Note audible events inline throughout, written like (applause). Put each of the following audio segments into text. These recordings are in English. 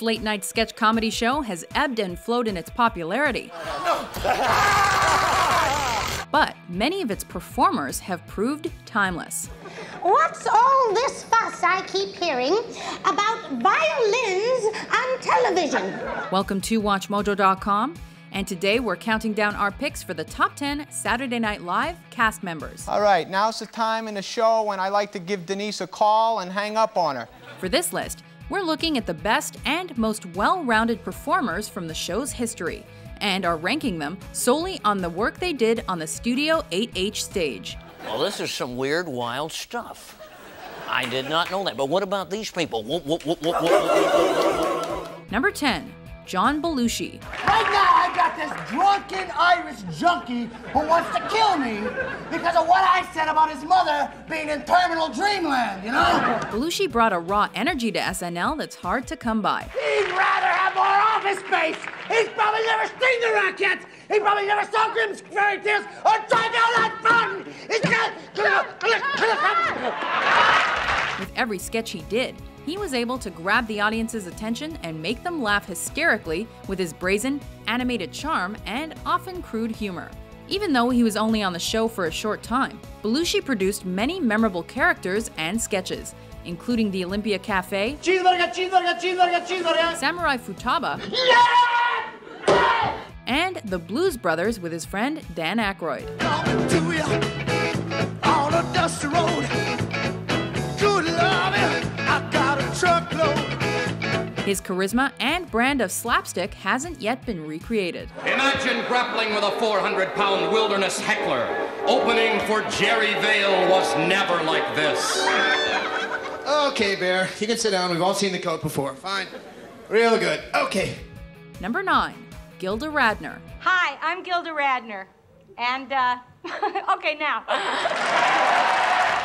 This late night sketch comedy show has ebbed and flowed in its popularity. (laughs) but many of its performers have proved timeless. What's all this fuss I keep hearing about violins on television? Welcome to WatchMojo.com, and today we're counting down our picks for the top 10 Saturday Night Live cast members. All right, now's the time in the show when I like to give Denise a call and hang up on her. For this list, we're looking at the best and most well rounded performers from the show's history and are ranking them solely on the work they did on the Studio 8H stage. Well, this is some weird, wild stuff. I did not know that. But what about these people? Number 10, John Belushi. Right now, this drunken Irish junkie who wants to kill me because of what I said about his mother being in terminal dreamland, you know? Belushi brought a raw energy to SNL that's hard to come by. He'd rather have more office space. He's probably never seen the Rockettes. He probably never saw Grimm's fairy tales or tried down that fountain. He's got. With every sketch he did, he was able to grab the audience's attention and make them laugh hysterically with his brazen, animated charm and often crude humor. Even though he was only on the show for a short time, Belushi produced many memorable characters and sketches, including the Olympia Cafe. Samurai Futaba, and the Blues Brothers with his friend Dan Aykroyd. His charisma and brand of slapstick hasn't yet been recreated. Imagine grappling with a 400 pound wilderness heckler. Opening for Jerry Vale was never like this. Okay, Bear, you can sit down. We've all seen the coat before. Fine. Real good. Okay. Number 9, Gilda Radner. Hi, I'm Gilda Radner. And, uh, (laughs) okay, now.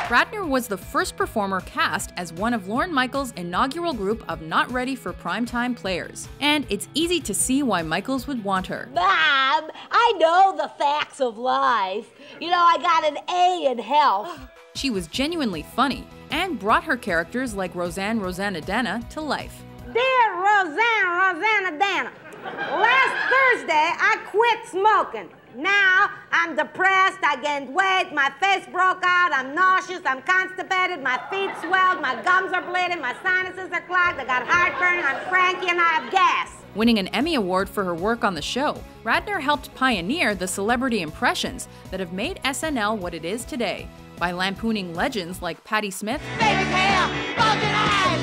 Radner was the first performer cast as one of Lorne Michaels' inaugural group of not ready for primetime players. And it's easy to see why Michaels would want her. Bob, I know the facts of life. You know, I got an A in health. (gasps) She was genuinely funny and brought her characters like Roseanne Roseannadanna to life. Dear Rosanna, Rosanna Dana, last Thursday I quit smoking. Now I'm depressed, I gained weight, my face broke out, I'm nauseous, I'm constipated, my feet swelled, my gums are bleeding, my sinuses are clogged, I got heartburn, I'm cranky, and I have gas. Winning an Emmy Award for her work on the show, Radner helped pioneer the celebrity impressions that have made SNL what it is today by lampooning legends like Patti Smith, Baby hair, eyes,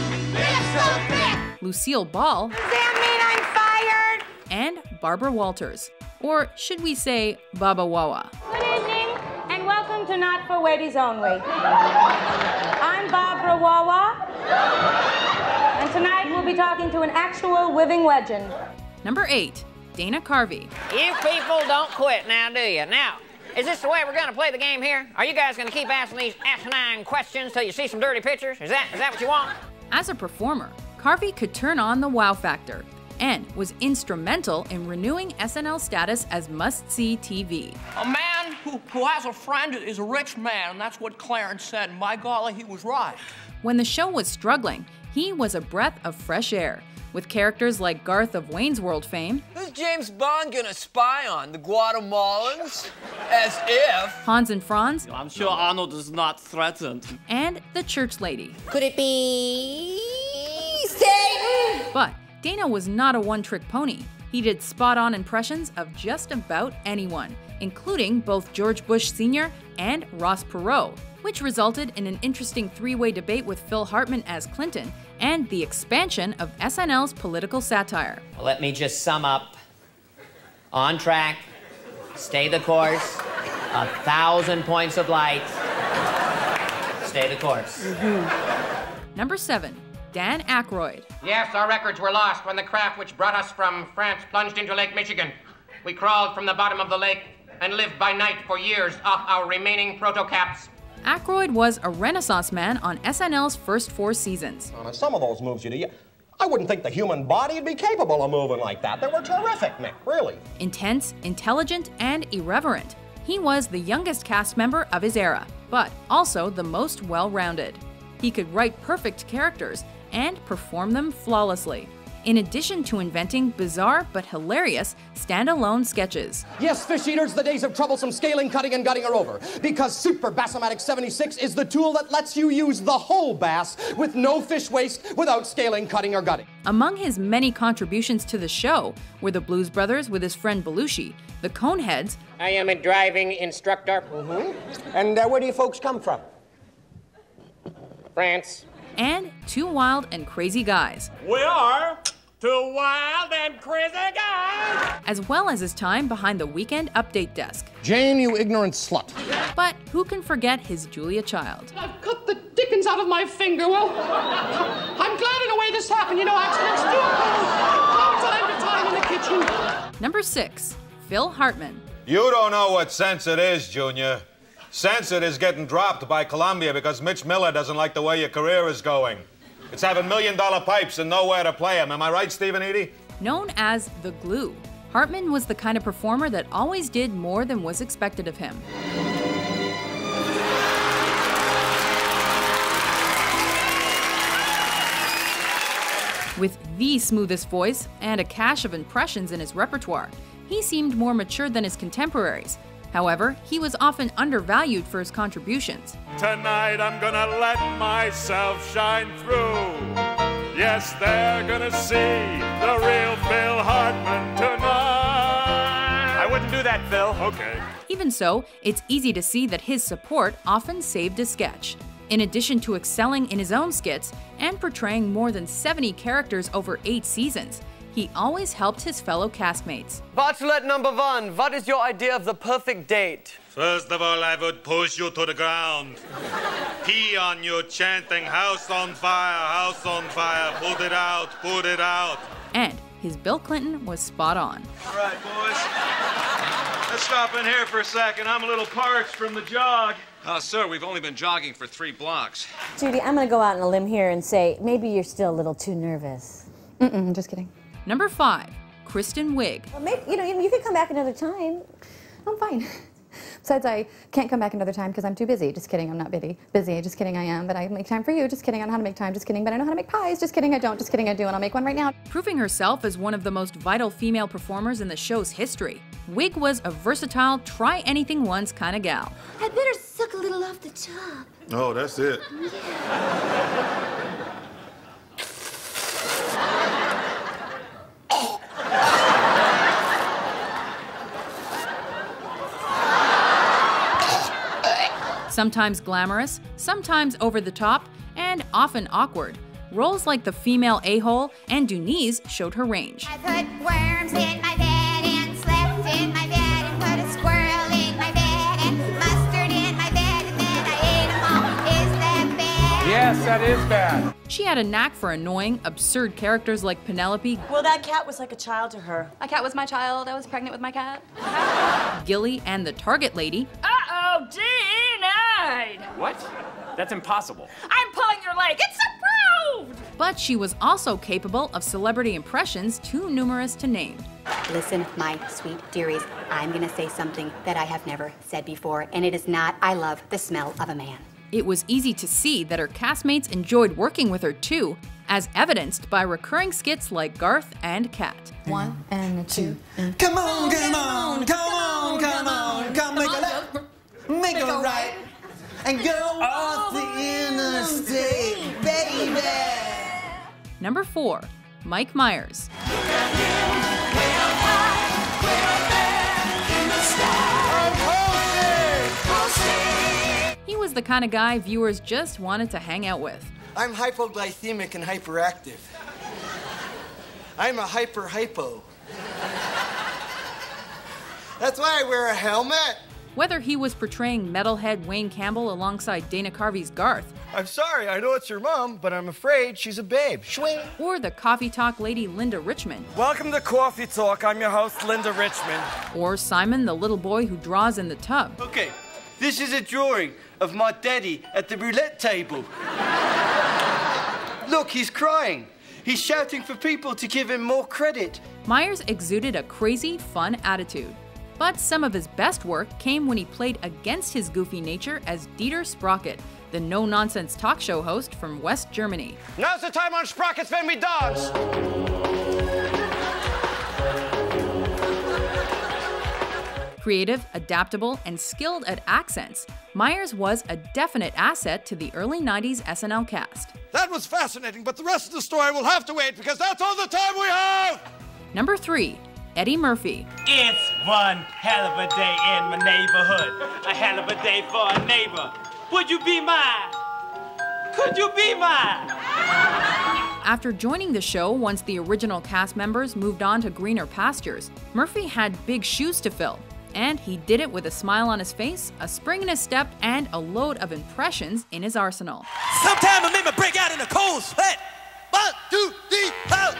so. Lucille Ball, Does that mean I'm fired? and Barbara Walters. Or should we say Baba Wawa? Good evening, and welcome to Not for Waities Only. I'm Barbara Wawa, and tonight we'll be talking to an actual living legend. Number 8, Dana Carvey. You people don't quit now, do you? Now, is this the way we're going to play the game here? Are you guys going to keep asking these asinine questions till you see some dirty pictures? Is that is that what you want? As a performer, Carvey could turn on the wow factor and was instrumental in renewing SNL status as must see TV. A man who, who has a friend is a rich man, and that's what Clarence said. And by golly, he was right. When the show was struggling, he was a breath of fresh air, with characters like Garth of Wayne's World fame, Who's James Bond gonna spy on? The Guatemalans? As if. Hans and Franz, I'm sure Arnold is not threatened. and the Church Lady. Could it be Satan? But Dana was not a one trick pony. He did spot on impressions of just about anyone, including both George Bush Sr. and Ross Perot, which resulted in an interesting three way debate with Phil Hartman as Clinton and the expansion of SNL's political satire. Let me just sum up. On track, stay the course, a thousand points of light. Stay the course. Number 7, Dan Aykroyd. Yes, our records were lost when the craft which brought us from France plunged into Lake Michigan. We crawled from the bottom of the lake and lived by night for years off our remaining protocaps. Aykroyd was a renaissance man on SNL's first four seasons. Uh, some of those moves you do, I wouldn't think the human body would be capable of moving like that. They were terrific, Mick, really. Intense, intelligent, and irreverent. He was the youngest cast member of his era, but also the most well rounded. He could write perfect characters and perform them flawlessly. in addition to inventing bizarre but hilarious standalone sketches. Yes, fish eaters, the days of troublesome scaling, cutting, and gutting are over. Because Super Bassomatic 76 is the tool that lets you use the whole bass with no fish waste without scaling, cutting, or gutting. Among his many contributions to the show were the Blues Brothers with his friend Belushi, the Coneheads. I am a driving instructor. Mm-hmm. And uh, where do you folks come from? France. And two wild and crazy guys. We are two wild and crazy guys. As well as his time behind the weekend update desk. Jane, you ignorant slut. But who can forget his Julia Child? I've cut the dickens out of my finger. Well, I'm glad in a way this happened. You know, accidents do occur from time to time in the kitchen. Number six, Phil Hartman. You don't know what sense it is, Junior. Sense is getting dropped by Columbia because Mitch Miller doesn't like the way your career is going. It's having million dollar pipes and nowhere to play them. Am I right, Stephen Eady? Known as the glue, Hartman was the kind of performer that always did more than was expected of him. With the smoothest voice and a cache of impressions in his repertoire, he seemed more mature than his contemporaries. However, he was often undervalued for his contributions. Tonight I'm gonna let myself shine through. Yes, they're gonna see the real Phil Hartman tonight. I wouldn't do that, Phil. Okay. Even so, it's easy to see that his support often saved a sketch. In addition to excelling in his own skits and portraying more than 70 characters over eight seasons, he always helped his fellow castmates. Bachelorette number one, what is your idea of the perfect date? First of all, I would push you to the ground. Pee on you, chanting, House on fire, house on fire, put it out, put it out. And his Bill Clinton was spot on. All right, boys. Let's stop in here for a second. I'm a little parched from the jog. Uh, sir, we've only been jogging for three blocks. Judy, I'm going to go out on a limb here and say maybe you're still a little too nervous. Mm-mm, just kidding. Number five, Kristen Wiig. Well, maybe, you know, you could come back another time. I'm fine. (laughs) Besides, I can't come back another time because I'm too busy. Just kidding, I'm not busy. Busy, just kidding, I am. But I make time for you. Just kidding, I know how to make time. Just kidding, but I know how to make pies. Just kidding, I don't. Just kidding, I do. And I'll make one right now. Proving herself as one of the most vital female performers in the show's history, Wiig was a versatile, try anything once kind of gal. I better suck a little off the top. Oh, that's it. Sometimes glamorous, sometimes over the top, and often awkward. Roles like the female a hole and Dooneese showed her range. I put worms in my bed and slept in my bed and put a squirrel in my bed and mustard in my bed and then I ate them all. Is that bad? Yes, that is bad. She had a knack for annoying, absurd characters like Penelope, Well, that cat was like a child to her. My cat was my child. I was pregnant with my cat. Gilly, and the Target Lady, Uh-oh, denied! What? That's impossible. I'm pulling your leg. It's approved! but she was also capable of celebrity impressions too numerous to name. Listen, my sweet dearies, I'm gonna say something that I have never said before, and it is not, I love the smell of a man. It was easy to see that her castmates enjoyed working with her too, as evidenced by recurring skits like Garth and Kat. One and a two. Come on, come on, come on, come on, come make a left, make a right, and go off the interstate, baby. Number four, Mike Myers. Was the kind of guy viewers just wanted to hang out with. I'm hypoglycemic and hyperactive. (laughs) I'm a hyper hypo. (laughs) That's why I wear a helmet. Whether he was portraying metalhead Wayne Campbell alongside Dana Carvey's Garth, I'm sorry, I know it's your mom, but I'm afraid she's a babe. Schwing. or the coffee talk lady Linda Richmond, Welcome to Coffee Talk. I'm your host, Linda Richmond. or Simon the little boy who draws in the tub. Okay, this is a drawing of my daddy at the roulette table. Look, he's crying. He's shouting for people to give him more credit. Myers exuded a crazy, fun attitude. But some of his best work came when he played against his goofy nature as Dieter Sprocket, the no nonsense talk show host from West Germany. Now's the time on Sprockets when we dance. Creative, adaptable, and skilled at accents, Myers was a definite asset to the early 90s SNL cast. That was fascinating, but the rest of the story will have to wait because that's all the time we have! Number 3. Eddie Murphy. It's one hell of a day in my neighborhood. A hell of a day for a neighbor. Would you be mine? Could you be mine? After joining the show once the original cast members moved on to greener pastures, Murphy had big shoes to fill. And he did it with a smile on his face, a spring in his step, and a load of impressions in his arsenal. Sometime I make me break out in a cold sweat. One, two, three, four.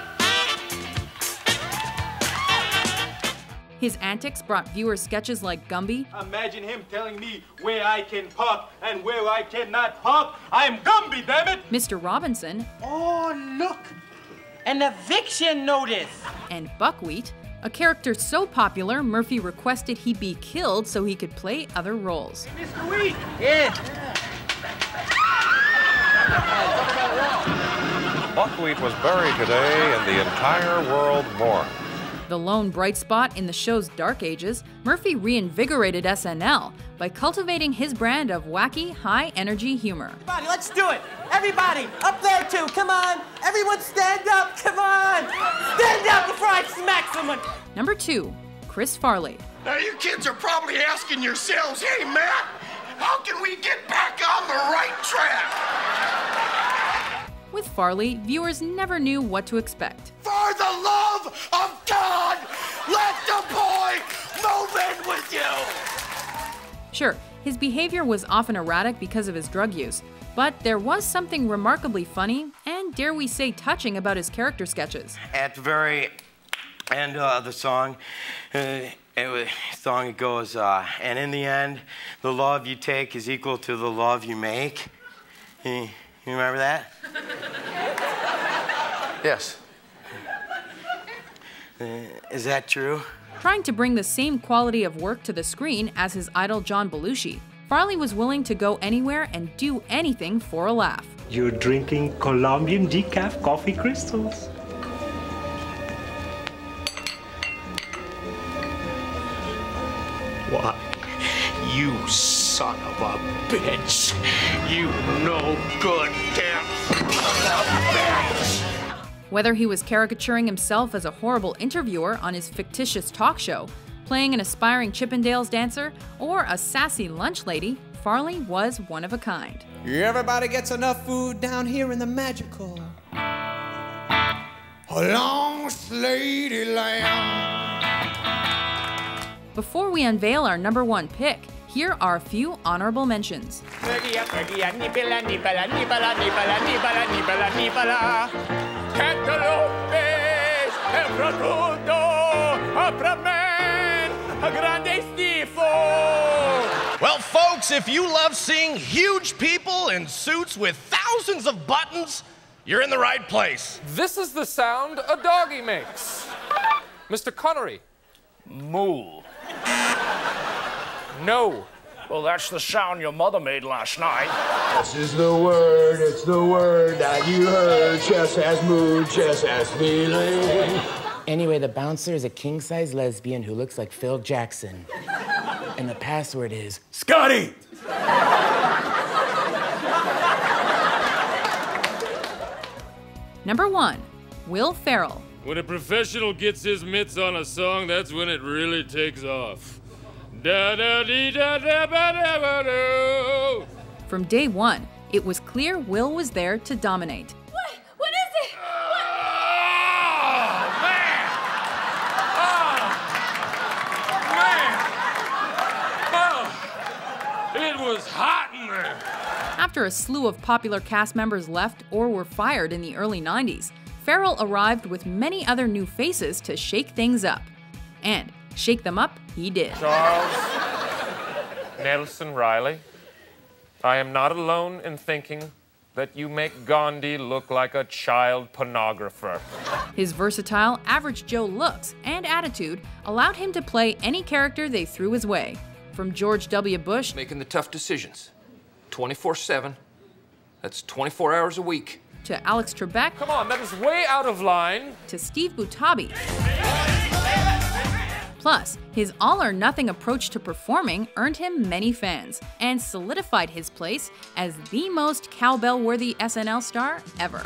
His antics brought viewers sketches like Gumby, Imagine him telling me where I can park and where I cannot park. I am Gumby, damn it! Mr. Robinson, Oh, look! An eviction notice! and Buckwheat, a character so popular Murphy requested he be killed so he could play other roles. Mr. Wheat! Yeah. Buckwheat was buried today and the entire world mourned. The lone bright spot in the show's dark ages, Murphy reinvigorated SNL by cultivating his brand of wacky, high energy humor. Everybody, let's do it! Everybody, up there too, come on! Everyone stand up, come on! Stand up before I smack someone! Number 2. Chris Farley. Now, you kids are probably asking yourselves, hey, Matt, how can we get back on the right track? With Farley, viewers never knew what to expect. For the love of God, let the boy move in with you! Sure, his behavior was often erratic because of his drug use, but there was something remarkably funny and, dare we say, touching about his character sketches. At the very end of the song, uh, it was, song it goes, uh, and in the end, the love you take is equal to the love you make. You, you remember that? Yes. Uh, is that true? Trying to bring the same quality of work to the screen as his idol John Belushi, Farley was willing to go anywhere and do anything for a laugh. You're drinking Colombian decaf coffee crystals. What? You son of a bitch! You no good damn bitch! Whether he was caricaturing himself as a horrible interviewer on his fictitious talk show, playing an aspiring Chippendales dancer, or a sassy lunch lady, Farley was one of a kind. Everybody gets enough food down here in the magical. Lunch Lady Land. Before we unveil our number one pick, here are a few honorable mentions. Well, folks, if you love seeing huge people in suits with thousands of buttons, you're in the right place. This is the sound a doggy makes. Mr. Connery. Moo. No. Well, that's the sound your mother made last night. This is the word, it's the word that you heard. Chess has mood, chess has feeling. Anyway, the bouncer is a king size lesbian who looks like Phil Jackson. And the password is Scotty! Number one, Will Ferrell. When a professional gets his mitts on a song, that's when it really takes off. From day one, it was clear Will was there to dominate. What? What is it? Oh man! Oh man! Oh! It was hot in there. After a slew of popular cast members left or were fired in the early 90s, Ferrell arrived with many other new faces to shake things up. And shake them up, he did. Charles Nelson Reilly, I am not alone in thinking that you make Gandhi look like a child pornographer. His versatile, average Joe looks and attitude allowed him to play any character they threw his way. From George W. Bush Making the tough decisions 24 7. That's 24 hours a week. to Alex Trebek Come on, that is way out of line. to Steve Butabi. Plus, his all or nothing approach to performing earned him many fans and solidified his place as the most cowbell worthy SNL star ever.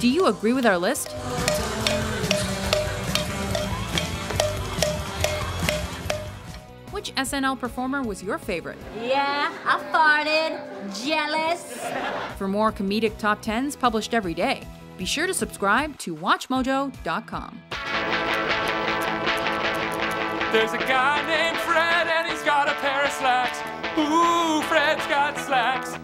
Do you agree with our list? Which SNL performer was your favorite? Yeah, I farted. Jealous. For more comedic top 10s published every day, be sure to subscribe to WatchMojo.com. There's a guy named Fred and he's got a pair of slacks. Ooh, Fred's got slacks.